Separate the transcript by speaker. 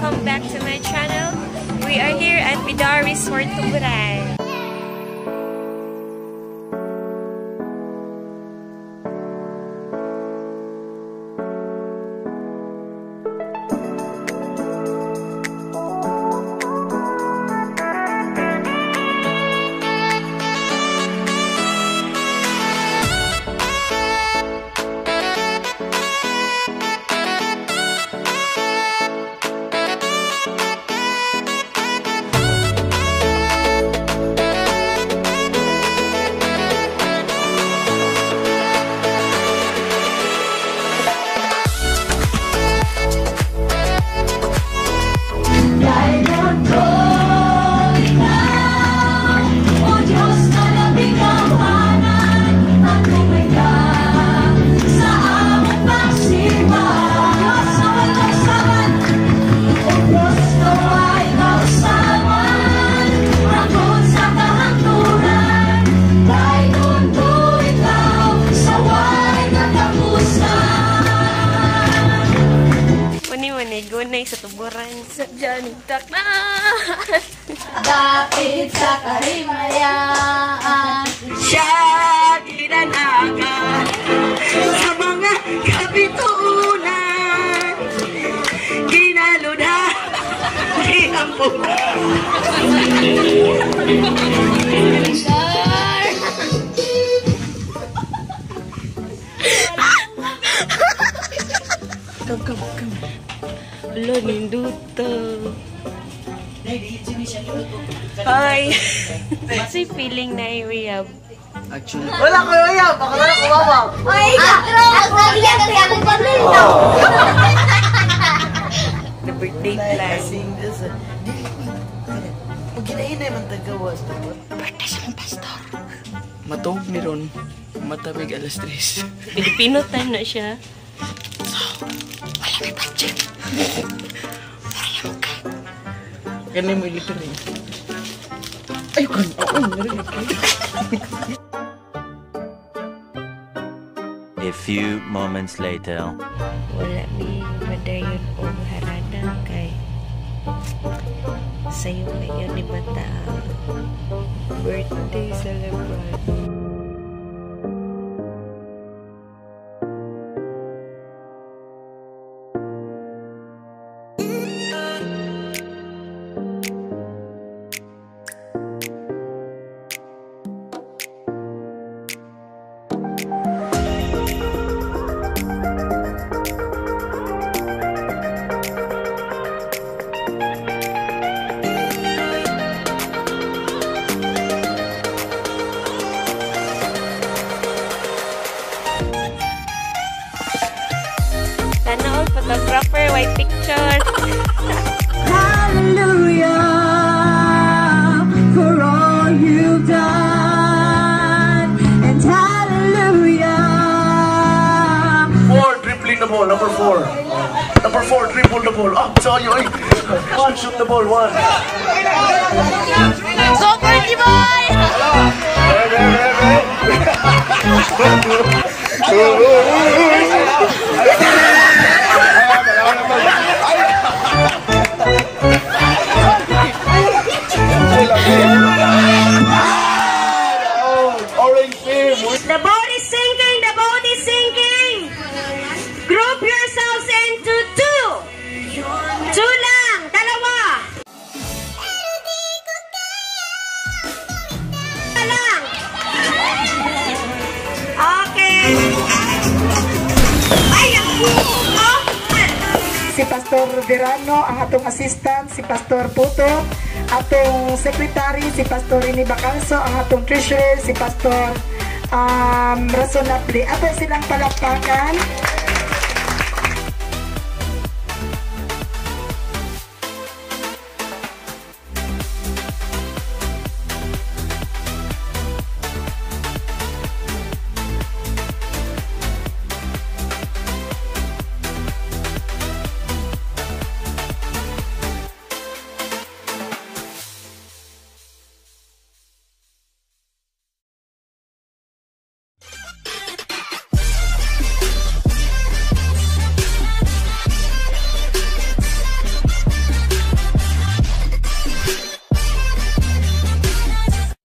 Speaker 1: welcome back to my channel. We are here at Bidar Resort Tuburan. tunay sa tuburan. Sa dyan, taknan!
Speaker 2: Dapit sa karimayaan,
Speaker 3: siya dinanagan sa mga kapitunan Ginalo
Speaker 2: na,
Speaker 1: Come, come, come. Alo, ninduto. Hi! What's yung feeling na i-rehab?
Speaker 4: Actually,
Speaker 3: Wala ko yan, baka wala ko mama.
Speaker 2: Ay, Akro! Ako yan kasi ako pamilya!
Speaker 1: The birthday plan.
Speaker 3: Pag ginahinay man tagawas.
Speaker 1: Birthday sa mga pastor.
Speaker 4: matog ni Ron. Matabig alas 3.
Speaker 1: Filipino time na siya.
Speaker 4: Ganun mo ilito rin. Ay, kan. Oo, narinig ko.
Speaker 5: A few moments later.
Speaker 1: Wala mi madayon o harana kay sayo na yun ni Bata birthday celebrant. Photographer, white picture.
Speaker 3: Hallelujah for all you've done. And hallelujah.
Speaker 6: Four, dribbling the ball, number four. Number four, dribble the ball. Up, sa iyo, ay. One, shoot the ball, one.
Speaker 2: Go, Birdie Boy!
Speaker 6: Orange
Speaker 7: si Pastor Verano, ang atong assistant, si Pastor Puto, atong secretary, si Pastor Rini Bacanso, ang atong treasurer, si Pastor um, Razonable. Ato silang palakpakan.